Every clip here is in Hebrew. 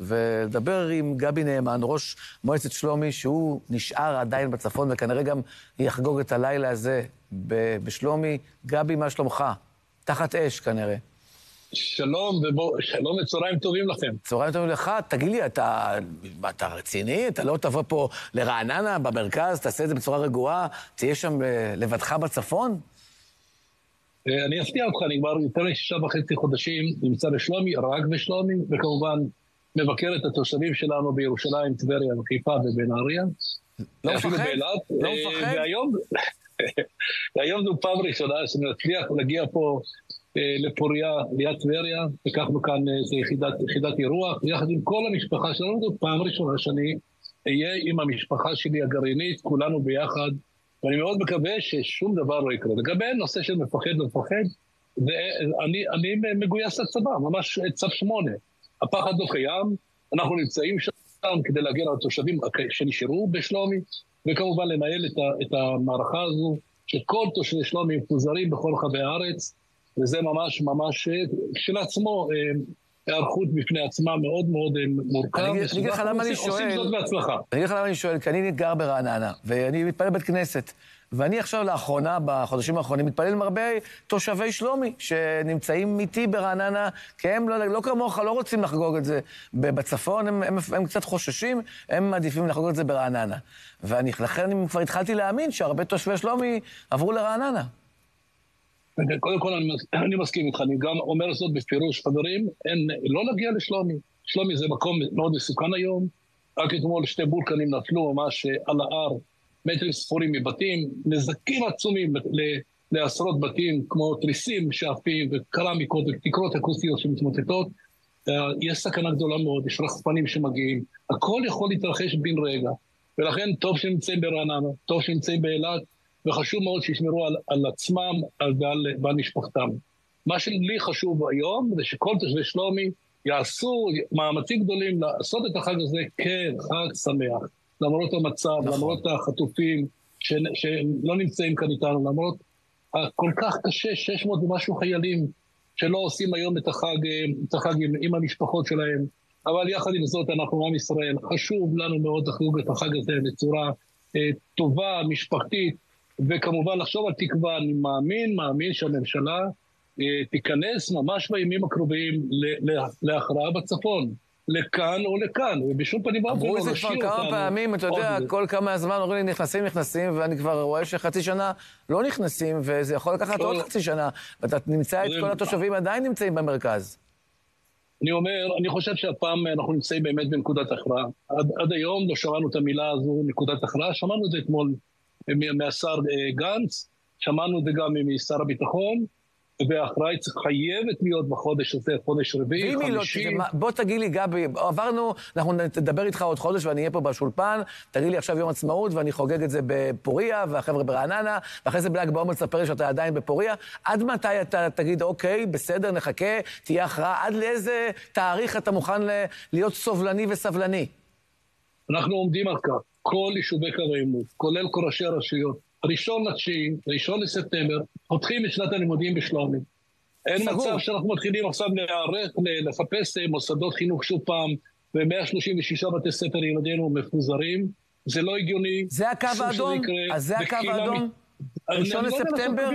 ולדבר עם גבי נאמן, ראש מועצת שלומי, שהוא נשאר עדיין בצפון וכנראה גם יחגוג את הלילה הזה בשלומי. גבי, מה שלומך? תחת אש כנראה. שלום, ובוא, שלום וצהריים טובים לכם. צהריים טובים לך. תגיד לי, אתה, אתה רציני? אתה לא תבוא פה לרעננה, במרכז, תעשה את זה בצורה רגועה, תהיה שם אה, לבדך בצפון? אה, אני אפתיע אותך, אני כבר יותר משישה וחצי חודשים נמצא בשלומי, רק בשלומי, וכמובן מבקר את התושבים שלנו בירושלים, טבריה וחיפה ובנהריה. לא מפחד? לא אה, מפחד? והיום, והיום זו פעם ראשונה שנצליח להגיע פה אה, לפוריה ליד טבריה, לקחנו כאן איזו יחידת, יחידת אירוח, יחד עם כל המשפחה שלנו, זו פעם ראשונה שאני אהיה עם המשפחה שלי הגרעינית, כולנו ביחד. ואני מאוד מקווה ששום דבר לא יקרה. לגבי נושא של מפחד ומפחד, ואני אני מגויס לצבא, ממש צו שמונה. הפחד לא קיים, אנחנו נמצאים שם כדי להגן על התושבים שנשארו בשלומי, וכמובן לנהל את, ה, את המערכה הזו, שכל תושבי שלומי מפוזרים בכל רחבי הארץ, וזה ממש ממש כשלעצמו אה, היערכות בפני עצמה מאוד מאוד אה, מורכב. אני אגיד לך למה אני שואל... עושים זאת בהצלחה. אני אגיד לך למה אני שואל, כי אני גר ברעננה, ואני מתפלל בבית כנסת. ואני עכשיו לאחרונה, בחודשים האחרונים, מתפלל עם הרבה תושבי שלומי שנמצאים איתי ברעננה, כי הם לא, לא כמוך, לא רוצים לחגוג את זה בצפון, הם, הם, הם קצת חוששים, הם מעדיפים לחגוג את זה ברעננה. ולכן אני כבר התחלתי להאמין שהרבה תושבי שלומי עברו לרעננה. קודם כל, אני, אני מסכים איתך, אני גם אומר זאת בפירוש, חברים, אין, לא נגיע לשלומי. שלומי זה מקום מאוד מסוכן היום. רק אתמול שתי בולקנים נפלו ממש על ההר, מטרים ספורים מבתים, נזקים עצומים לעשרות בתים, כמו תריסים שעפים וקרמיקות ותקרות אקוסטיות שמתמוטטות. אה, יש סכנה גדולה מאוד, יש רחפנים שמגיעים, הכל יכול להתרחש בן רגע. ולכן טוב שנמצאים ברעננה, טוב שנמצאים באילת, וחשוב מאוד שישמרו על, על עצמם ועל, ועל משפחתם. מה שלי חשוב היום זה שכל תושבי שלומי יעשו מאמצים גדולים לעשות את החג הזה כחג שמח, למרות המצב, נכון. למרות החטופים ש, שלא נמצאים כאן איתנו, למרות כל כך קשה, 600 ומשהו חיילים שלא עושים היום את החג, את החג עם, עם המשפחות שלהם. אבל יחד עם זאת, אנחנו עם ישראל, חשוב לנו מאוד לחגוג את החג הזה בצורה אה, טובה, משפחתית, וכמובן לחשוב על תקווה, אני מאמין, מאמין שהממשלה אה, תיכנס ממש בימים הקרובים להכרעה בצפון. לכאן או לכאן, ובשום פנים ואופן לא נשאיר אותנו. אמרו את זה כבר כמה פעמים, אתה יודע, כל כמה זמן אומרים לי נכנסים, נכנסים, ואני כבר רואה שחצי שנה לא נכנסים, וזה יכול לקחת עוד חצי שנה, ואתה נמצא את כל התושבים עדיין נמצאים במרכז. אני אומר, אני חושב שהפעם אנחנו נמצאים באמת בנקודת הכרעה. עד, עד היום לא שמענו את המילה הזו, נקודת הכרעה, שמענו את זה אתמול מהשר אה, גנץ, שמענו את זה גם משר הביטחון, וההכרעה חייבת להיות בחודש הזה, חודש רביעי, לא חמישי. לא, בוא תגיד לי, גבי, עברנו, אנחנו נדבר איתך עוד חודש ואני אהיה פה בשולפן, תגיד לי עכשיו יום עצמאות ואני חוגג את זה בפוריה, והחבר'ה ברעננה, ואחרי זה בל"ג בעומר תספר לי שאתה עדיין בפוריה. עד מתי אתה תגיד, אוקיי, בסדר, נחכה, תהיה הכרעה, עד לאיזה תאריך אתה מוכן להיות סובלני וסבלני? אנחנו עומדים על כך. כל יישובי קו העימות, כולל כל ראשי הרשויות, ראשון לתשיעי, ראשון לספטמבר, פותחים את שנת הלימודים בשלומי. אין סגור. מצב שאנחנו מתחילים עכשיו להיערך, לחפש אה, מוסדות חינוך שוב פעם, ו-136 בתי ספר ילדינו מפוזרים. זה לא הגיוני. זה הקו האדום? אז זה הקו האדום? ראשון לספטמבר?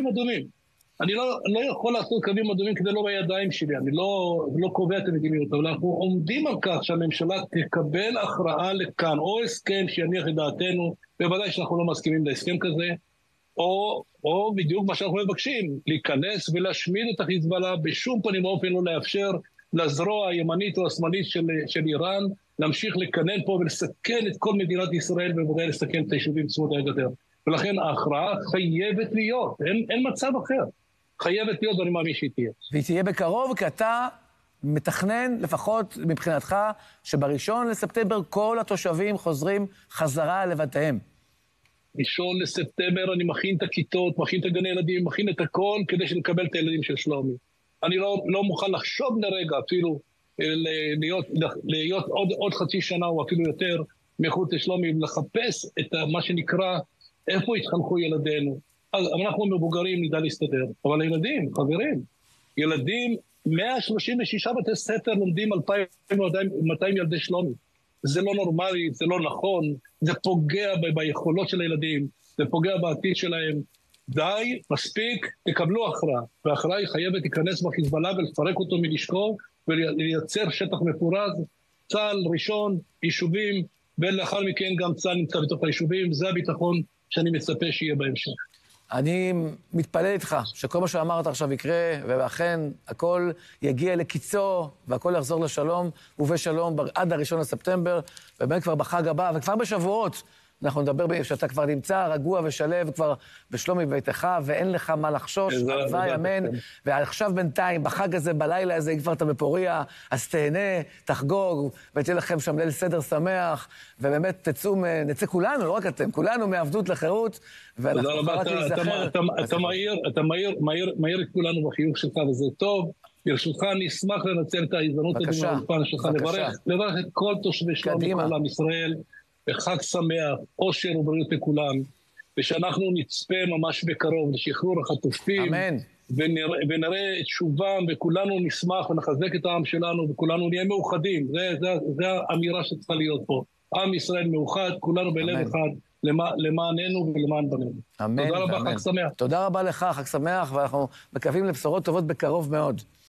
אני לא, לא יכול לעשות קווים אדומים כדי לא בידיים שלי, אני לא, לא קובע את המדיניות, אבל אנחנו עומדים על כך שהממשלה תקבל הכרעה לכאן, או הסכם שיניח את דעתנו, בוודאי שאנחנו לא מסכימים להסכם כזה, או, או בדיוק מה שאנחנו מבקשים, להיכנס ולהשמיד את החיזבאללה, בשום פנים ואופן לא לאפשר לזרוע הימנית או השמאלית של, של איראן להמשיך לקנן פה ולסכן את כל מדינת ישראל, ובוודאי לסכן את היישובים צמודי הגדר. ולכן ההכרעה חייבת להיות, אין, אין מצב אחר. חייבת להיות, ואני מאמין שהיא תהיה. והיא תהיה בקרוב, כי אתה מתכנן, לפחות מבחינתך, שבראשון לספטמבר כל התושבים חוזרים חזרה לבתיהם. ראשון לספטמבר אני מכין את הכיתות, מכין את הגני ילדים, מכין את הכל כדי שנקבל את הילדים של שלומי. אני לא, לא מוכן לחשוב לרגע אפילו אה, להיות, להיות עוד, עוד חצי שנה או אפילו יותר מחוץ לשלומי, לחפש את מה שנקרא, איפה התחנכו ילדינו, אז אנחנו מבוגרים נדע להסתדר, אבל הילדים, חברים, ילדים 136 בתי ספר לומדים 2,200 ילדי שלומי. זה לא נורמלי, זה לא נכון, זה פוגע ביכולות של הילדים, זה פוגע בעתיד שלהם. די, מספיק, תקבלו הכרעה. וההכרעה היא חייבת להיכנס בחיזבאללה ולפרק אותו מנשקו ולייצר שטח מפורז. צה"ל ראשון, יישובים, ולאחר מכן גם צה"ל נמצא בתוך היישובים. זה הביטחון שאני מצפה שיהיה בהמשך. אני מתפלל איתך שכל מה שאמרת עכשיו יקרה, ואכן הכל יגיע לקיצו, והכל יחזור לשלום ובשלום עד הראשון לספטמבר, ובאמת כבר בחג הבא, וכבר בשבועות. אנחנו נדבר שאתה כבר נמצא רגוע ושלב כבר בשלומי ביתך, ואין לך מה לחשוש, הלוואי, אמן. ועכשיו בינתיים, בחג הזה, בלילה הזה, אם כבר אתה בפוריה, אז תהנה, תחגוג, ותהיה לכם שם ליל סדר שמח, ובאמת תצאו, נצא כולנו, לא רק אתם, כולנו מעבדות לחירות, ואנחנו רק להיזכר. אתה מעיר את כולנו בחיוך שלך, וזה טוב. ברשותך, אני אשמח לנצל את ההזדמנות הזאת שלך, לברך את כל תושבי שלומי, כל עם ישראל. וחג שמח, אושר ובריאות לכולם, ושאנחנו נצפה ממש בקרוב לשחרור החטופים. אמן. ונראה, ונראה את שובם, וכולנו נשמח ונחזק את העם שלנו, וכולנו נהיה מאוחדים. זו האמירה שצריכה להיות פה. עם ישראל מאוחד, כולנו בלב אחד, למעננו ולמען בנינו. אמן. תודה רבה, חג שמח. תודה רבה לך, חג שמח, ואנחנו מקווים לבשורות טובות בקרוב מאוד.